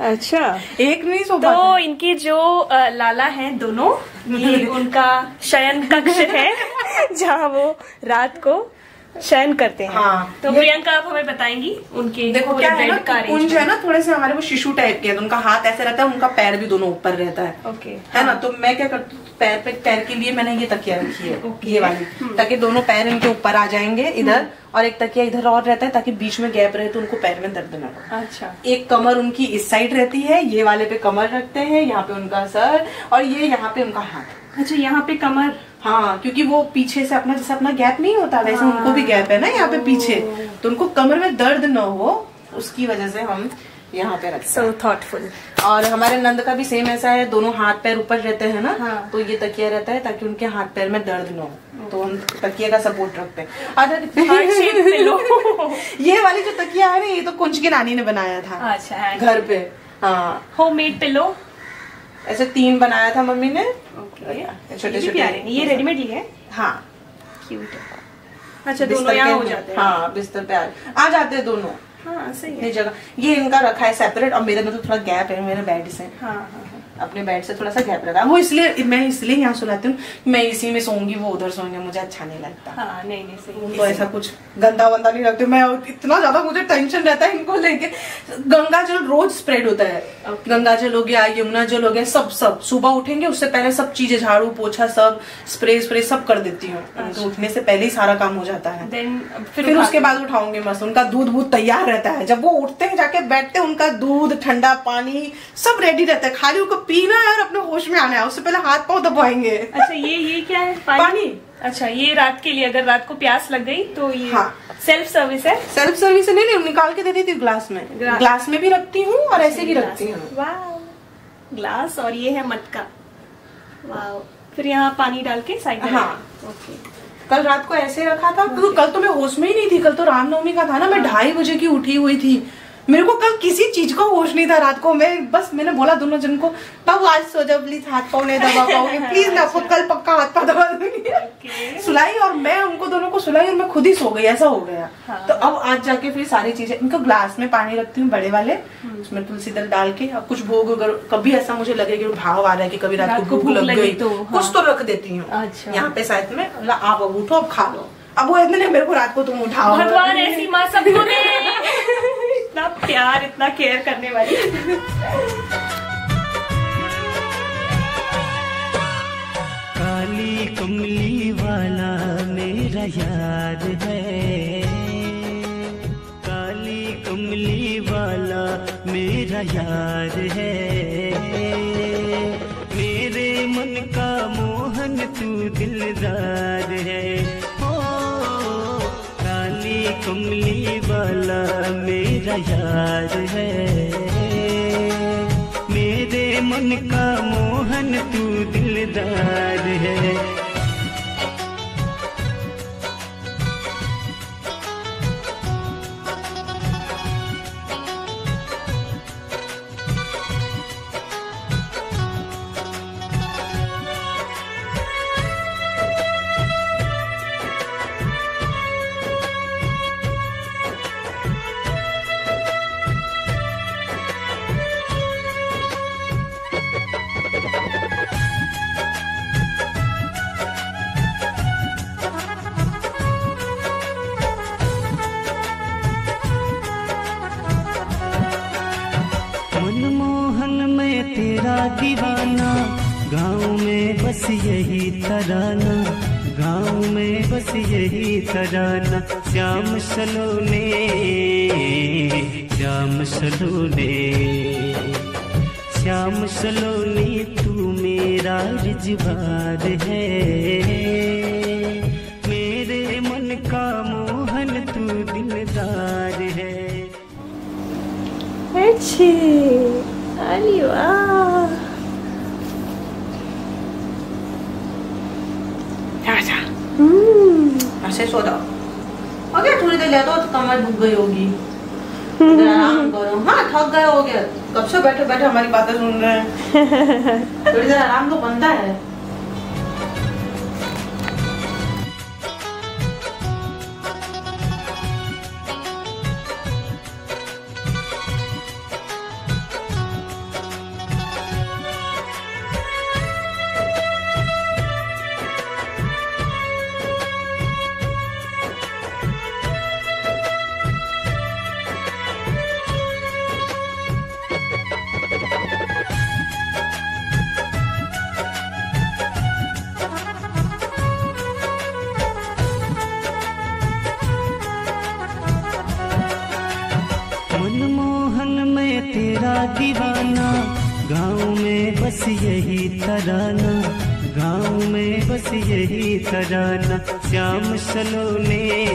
अच्छा। एक नहीं सो तो इनकी इनके जो लाला हैं दोनों ये उनका शयन कक्ष है। जहाँ वो रात को शयन करते हैं। हाँ। तो प्रियंका आप हमें बताएँगी उनके देखो क्या है ना कि कुंज है ना थोड़े से हमारे वो शिशु टाइप के हैं तो उनका हाथ ऐसे रहता है उनका पैर भी दोनों ऊपर रहता है। ओके है ना? तो मैं क्या करती हूँ पैर पे पैर के लिए मैंने ये तकिया रखी है. ये वाली ताकि दोनों पैर इनके ऊपर आ जाएँगे इधर और एक तकिया इधर और रहता है ताकि बीच में गैप रहे तो उनको पैर में दर्द ना हो। अच्छा। एक कमर उनकी इस साइड रहती है ये वाले पे कमर रखते हैं यहाँ पे उनका सर और ये यहाँ पे उनका हाथ। अच्छा यहाँ पे कमर। हाँ क्योंकि वो पीछे से अपना जैसे अपना गैप नहीं होता वैसे हाँ। उनको भी गैप है ना यहाँ पे पीछे। तो उनको कमर में दर्द न हो उसकी वजह से हम यहाँ पे रखते हैं। सो थॉटफुल और हमारे नंद का भी सेम ऐसा है दोनों हाथ पैर ऊपर रहते हैं ना हाँ। तो ये तकिया रहता है ताकि उनके हाथ पैर में दर्द न हो। तो हम तकिया का सपोर्ट रखते हैं। ये वाली जो तकिया है ना ये तो कुंज की नानी ने बनाया था। अच्छा घर पे हाँ। होम मेड पिलो ऐसे तीन बनाया था मम्मी ने। छोटे छोटे प्यारे ये रेडीमेड ही है? हाँ। क्यूट है। अच्छा दोनों यहाँ हो जाते हैं। हाँ बिस्तर पे आ, जाते हैं दोनों। हाँ सही है। जगह ये इनका रखा है सेपरेट और मेरे में तो थोड़ा गैप है मेरे बेड से। हाँ हाँ। अपने बेड से थोड़ा सा गैप रखा वो इसलिए मैं इसलिए यहाँ सुलाती हूँ मैं इसी में सोऊँगी वो उधर सोएँगे मुझे अच्छा नहीं लगता। हाँ नहीं नहीं सही। तो ऐसा कुछ गंदा वंदा नहीं रखती हूँ। मैं इतना ज़्यादा मुझे टेंशन रहता है इनको लेके। गंगा जल रोज स्प्रेड होता है। Okay. गंगा जल हो गया यमुना जल हो गया सब सब। सुबह उठेंगे उससे पहले सब चीज़ें झाड़ू पोछा सब स्प्रे स्प्रे सब कर देती हूँ। तो उठने से पहले ही सारा काम हो जाता है। फिर फिर उसके बाद उठाऊँगे मस्त उनका दूध वूध तैयार रहता है। जब वो उठते हैं जाके बैठते हैं उनका दूध ठंडा पानी सब रेडी रहता है। खाली उनको पीना है और अपने होश में आना है उससे पहले हाथ पाँव दबाएँगे। अच्छा ये ये क्या है? पानी। पानी? अच्छा ये रात के लिए अगर रात को प्यास लग गई तो ये हाँ। सेल्फ सर्विस है? सेल्फ सर्विस नहीं नहीं निकाल के दे देती हूँ ग्लास में। ग्ला- ग्लास में भी रखती हूँ और ऐसे भी रखती हूँ। वाह ग्लास और ये है मटका। वाह फिर यहाँ पानी डाल के साइड हाँ। ओके कल रात को ऐसे रखा था क्योंकि कल तो मैं होश में ही नहीं थी कल तो रामनवमी का था ना मैं ढाई बजे की उठी हुई थी। मेरे को कल किसी चीज़ का होश नहीं था रात को। मैं बस मैंने बोला दोनों जन को तब आज सो जाओ प्लीज़ हाथ पाँव नहीं दबा पाओगे। प्लीज़ मैं आपको कल पक्का हाथ पाँव दबा दूँगी। सुलाई और मैं उनको दोनों को सुलाई और मैं खुद ही सो गई ऐसा हो गया। हाँ। तो अब आज जाके फिर सारी चीज़ें इनको ग्लास में पानी रखती हूँ बड़े वाले उसमें तुलसी दल डाल के। अब कुछ भोग अगर कभी ऐसा मुझे लगे कि भाव आ रहा है कि कभी रात को भूख लग गई तो, तो हाँ। कुछ तो रख देती हूँ। अच्छा। यहाँ पे साइड में आप अब उठो अब खा लो। अब वो इतने मेरे को रात को तुम उठाओ भगवान ऐसी माँ सबको दे। इतना प्यार, इतना केयर करने वाली। काली कमली वाला मेरा यार है। काली कमली वाला मेरा यार है। कमली वाला मेरा यार है। मेरे मन का मोहन तू दिलदार है। तेरा दीवाना, गाँव में बस यही तराना, गाँव में बस यही तराना। श्याम सलोने श्याम सलोने, श्याम सलोनी, तू मेरा रिजवार है। मेरे मन का मोहन तू दिलदार है। अच्छी। अरे वाह Hmm. ऐसे सो जाओ अगर थोड़ी देर ले दो तो कमर दुख गई होगी आराम करो हाँ थक गए हो गया कब से बैठे बैठे हमारी बातें सुन रहे हैं थोड़ी देर आराम तो बनता है तेरा दीवाना। गाँव में बस यही तराना। गाँव में बस यही तराना। श्याम सलोने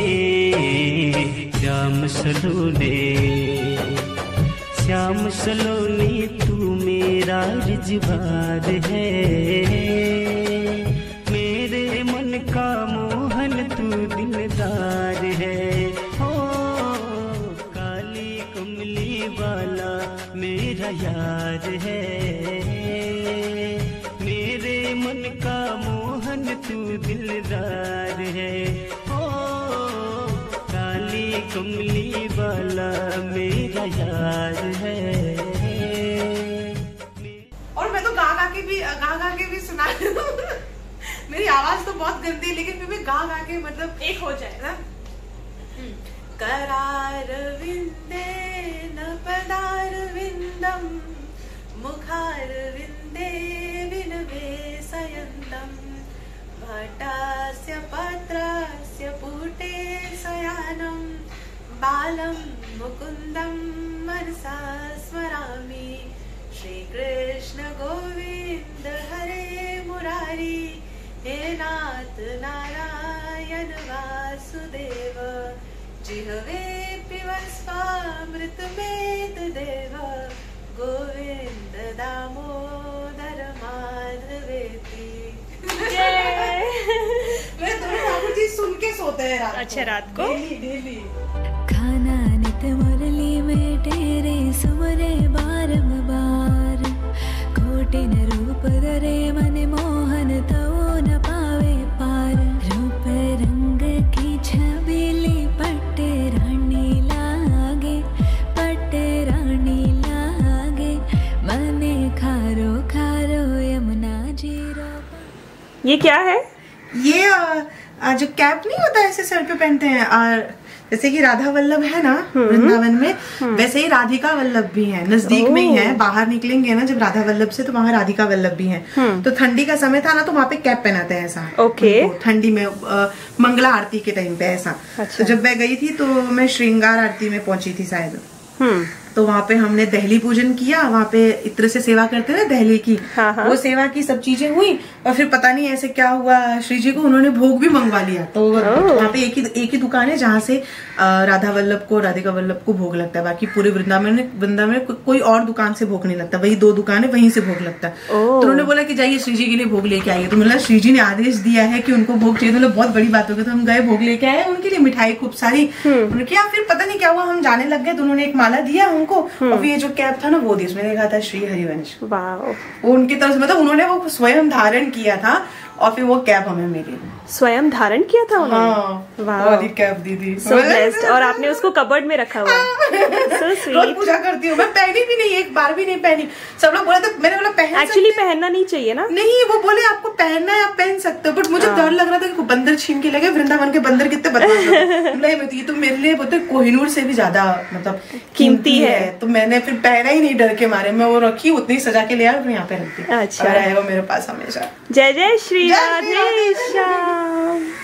श्याम सलोने। श्याम सलोनी, तू मेरा रिजवार है। मेरे मन का मोहन मेरा यार है। मेरे मन का मोहन तू दिलदार है। ओ काली कमली वाला मेरा यार है। और मैं तो गा गा के भी गा गा के भी सुना मेरी आवाज़ तो बहुत गंदी है, लेकिन फिर भी गा गा के मतलब एक हो जाए। ना? करार विंदे न पदार विंदम मुखार विंदे विनवे सयन्तम भटास्य पत्रास्य पुटे शयानं बालं मुकुन्दं मनसा स्मरामि। श्रीकृष्ण गोविन्द हरे मुरारी, हे नाथ नारायण वासुदेव। जिहवे गोविन्द दामोदर माधवेति। मैं दोनों ठाकुर जी सुन के सोते हैं रात अच्छा, रात को? Daily daily. खाना नित मुरली में तेरे सुमरे बारम बार खोटे न रूप धरे मन मोहन तो ये क्या है? ये अ, जो कैप नहीं होता ऐसे सर पे पहनते हैं। और जैसे कि राधा वल्लभ है ना वृंदावन में वैसे ही राधिका वल्लभ भी है। नज़दीक में ही है बाहर निकलेंगे ना जब राधा वल्लभ से तो वहाँ राधिका वल्लभ भी है। तो ठंडी का समय था ना तो वहाँ पे कैप पहनाते हैं ऐसा। ओके। ठंडी में अ, मंगला आरती के टाइम पे ऐसा। अच्छा। तो जब मैं गई थी तो मैं श्रृंगार आरती में पहुँची थी शायद। हम्म। तो वहाँ पे हमने दहली पूजन किया वहाँ पे इत्र से सेवा करते थे दहली की। हाँ, हाँ। वो सेवा की सब चीज़ें हुई और फिर पता नहीं ऐसे क्या हुआ श्री जी को उन्होंने भोग भी मंगवा लिया। तो वहाँ पे एक ही एक ही दुकान है जहाँ से राधा वल्लभ को राधिका वल्लभ को भोग लगता है। बाकी पूरे वृंदावन में वृंदावन में को, कोई और दुकान से भोग नहीं लगता। वही दो दुकान है वहीं से भोग लगता है। तो उन्होंने बोला की जाइए श्री जी के लिए भोग लेके आइए। तो मतलब श्री जी ने आदेश दिया है की उनको भोग चाहिए। मतलब बहुत बड़ी बात हो गई तो हम गए भोग लेके आए उनके लिए मिठाई खूब सारी। उन्होंने किया फिर पता नहीं क्या हुआ हम जाने लग गए। तो उन्होंने एक माला दिया हमको और ये जो कैप था ना वो दी उसमें लिखा था श्री हरिवंश। वो उनकी तरफ़ से मतलब उन्होंने वो स्वयं धारण किया था और फिर वो कैप हमें मिली। स्वयं धारण किया था उन्होंने? हाँ वाह। कैप दी थी। सो ब्लेस्ड और आपने उसको कबर्ड में रखा हुआ। है सो स्वीट पूजा करती हूँ। मैं पहनी भी नहीं एक बार भी नहीं पहनी। सब लोग बोले तो मैंने बोला पहन एक्चुअली पहनना नहीं चाहिए ना? नहीं वो बोले आपको पहनना है आप पहन सकते हो। बट मुझे हाँ। डर लग रहा था कि बंदर छीन के लगे वृंदावन के बंदर कितने बदमाश नहीं मैं ये तो मेरे लिए बोलते कोहिनूर से भी ज़्यादा मतलब कीमती है। तो मैंने फिर पहना ही नहीं डर के मारे। मैं वो रखी उतनी सजा के ले आया और फिर यहाँ पे रखती अच्छा। रहेगा मेरे पास हमेशा। जय जय श्री जय श्री राधे श्याम Bye.